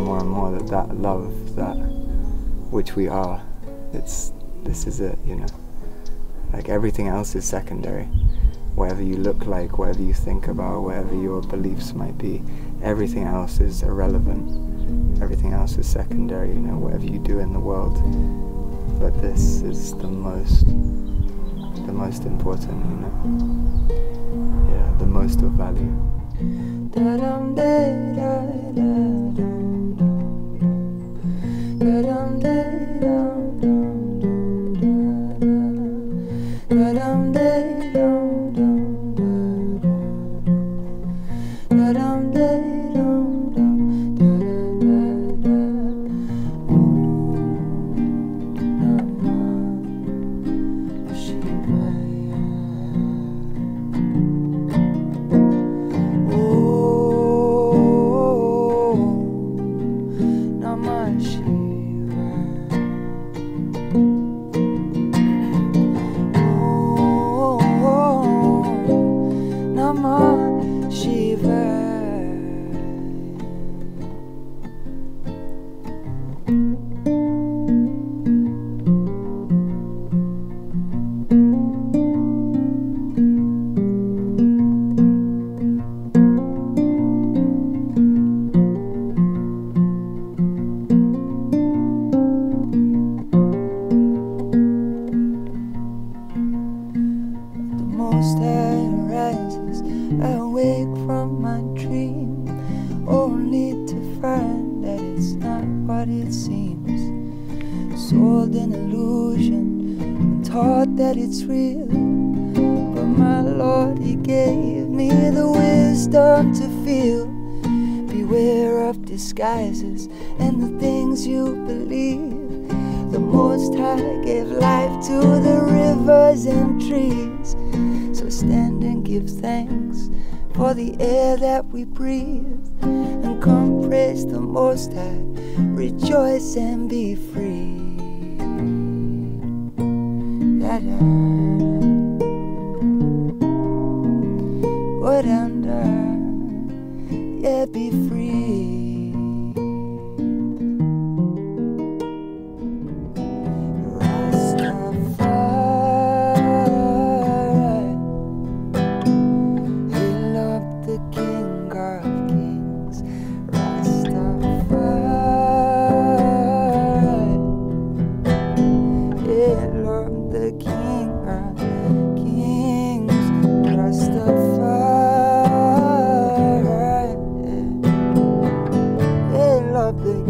more and more that that love, that which we are, it's this is it, you know. Like everything else is secondary. Whatever you look like, whatever you think about, whatever your beliefs might be, everything else is irrelevant. Everything else is secondary, you know, whatever you do in the world. But this is the most, the most important, you know. Yeah, the most of value. Da-dum-da-da-da-dum. Da-dum-da-da. an illusion and taught that it's real. But my Lord, He gave me the wisdom to feel. Beware of disguises and the things you believe. The Most High gave life to the rivers and trees. So stand and give thanks for the air that we breathe. And come praise the Most High, rejoice and be free better would under, yeah, be free.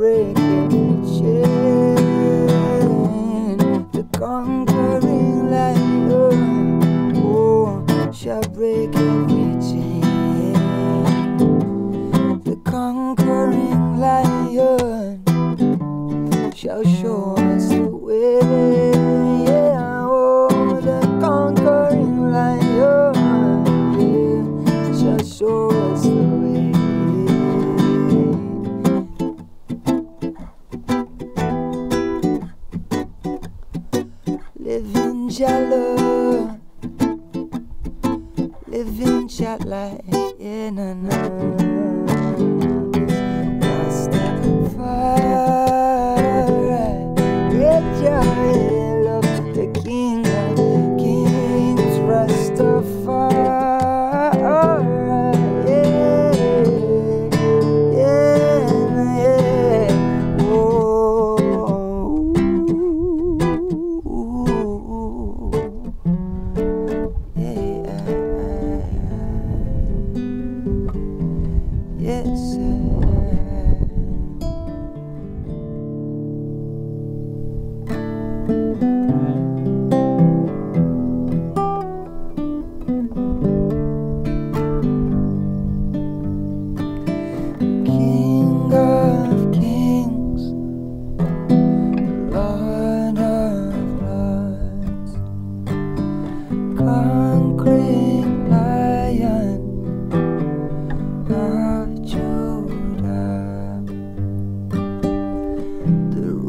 break. shot like in an arm. Rastafari. Yes.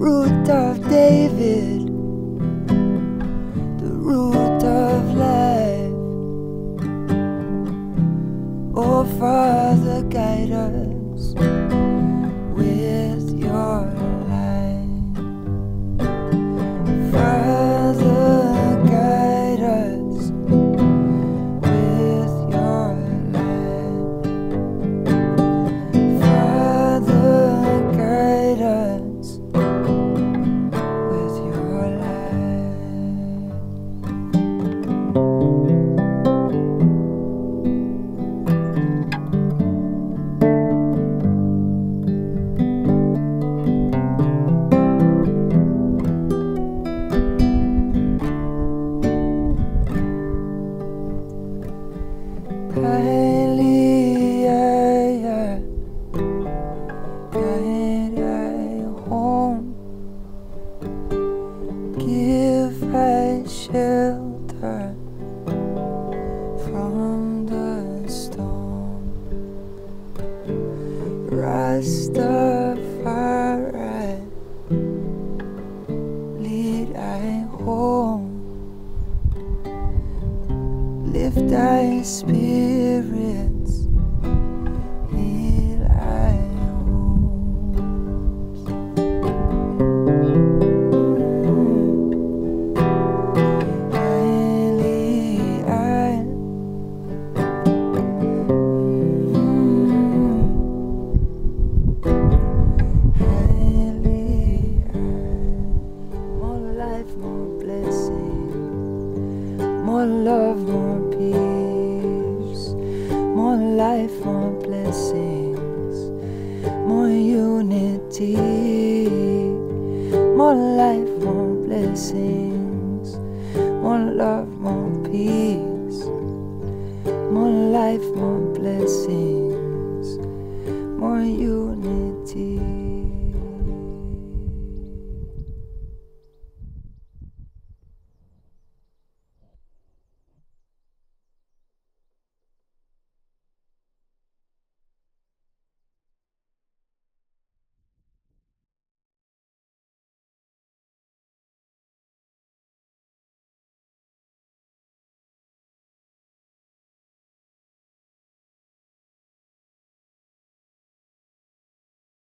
root of David, the root of life. Oh, Father, guide us. from the storm. Rastafari, lead I home, lift thy spirit. More life, more blessings, more unity, more life, more blessings, more love, more peace, more life, more.